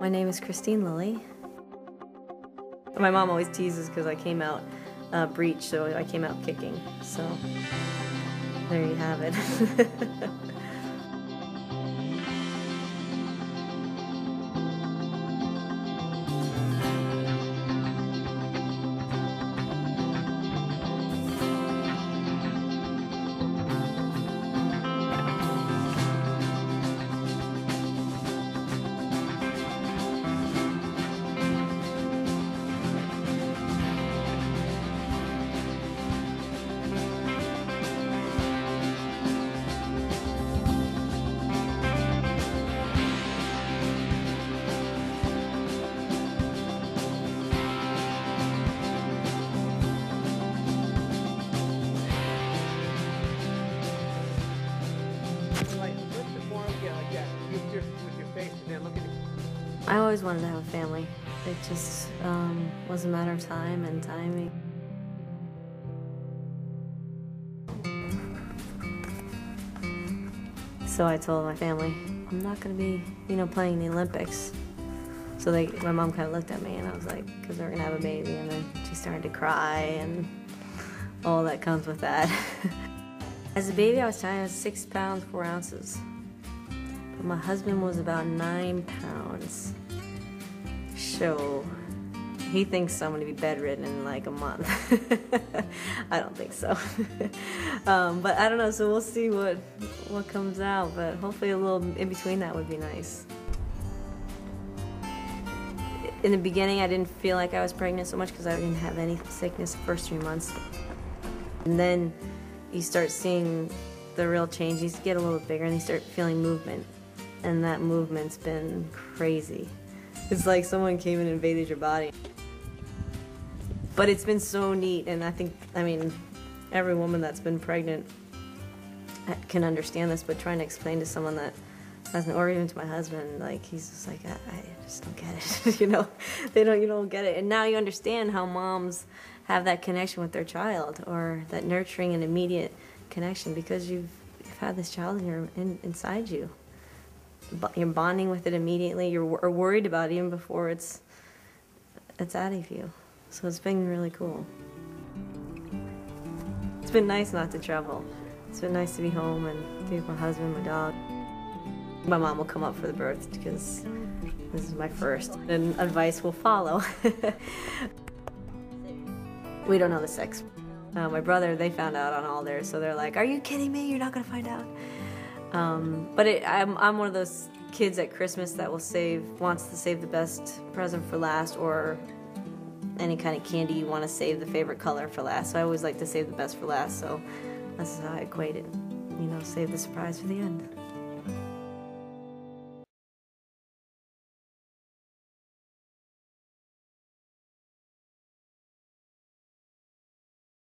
My name is Kristine Lilly. My mom always teases because I came out uh, breech, so I came out kicking. So there you have it. I always wanted to have a family. It just um, was a matter of time and timing. So I told my family, I'm not going to be, you know, playing the Olympics. So they, my mom kind of looked at me and I was like, because we're going to have a baby. And then she started to cry and all that comes with that. As a baby, I was tiny, I was six pounds, four ounces. My husband was about nine pounds. So he thinks I'm gonna be bedridden in like a month. I don't think so. um, but I don't know, so we'll see what what comes out. But hopefully a little in between that would be nice. In the beginning, I didn't feel like I was pregnant so much because I didn't have any sickness the first three months. And then you start seeing the real change. You get a little bigger and you start feeling movement. And that movement's been crazy. It's like someone came and invaded your body. But it's been so neat, and I think, I mean, every woman that's been pregnant can understand this, but trying to explain to someone that hasn't, or even to my husband, like, he's just like, I, I just don't get it. you know, they don't, you don't get it. And now you understand how moms have that connection with their child, or that nurturing and immediate connection because you've, you've had this child in your, in, inside you. You're bonding with it immediately. You're wor- worried about it even before it's it's out of you. So it's been really cool. It's been nice not to travel. It's been nice to be home and be with my husband, my dog. My mom will come up for the birth because this is my first, and advice will follow. we don't know the sex. Uh, my brother, they found out on all theirs, so they're like, "Are you kidding me? You're not gonna find out." Um, but it, I'm, I'm one of those kids at Christmas that will save, wants to save the best present for last, or any kind of candy you want to save the favorite color for last. So I always like to save the best for last. So that's how I equate it. You know, save the surprise for the end.